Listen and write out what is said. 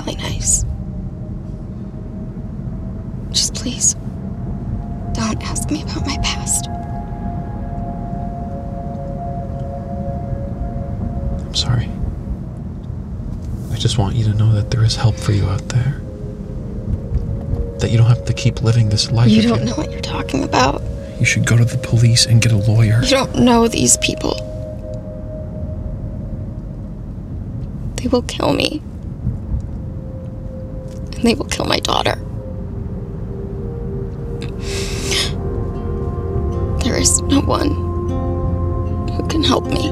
really nice. Just please, don't ask me about my past. I'm sorry. I just want you to know that there is help for you out there. That you don't have to keep living this life. You don't you... know what you're talking about. You should go to the police and get a lawyer. You don't know these people. They will kill me. They will kill my daughter. There is no one who can help me.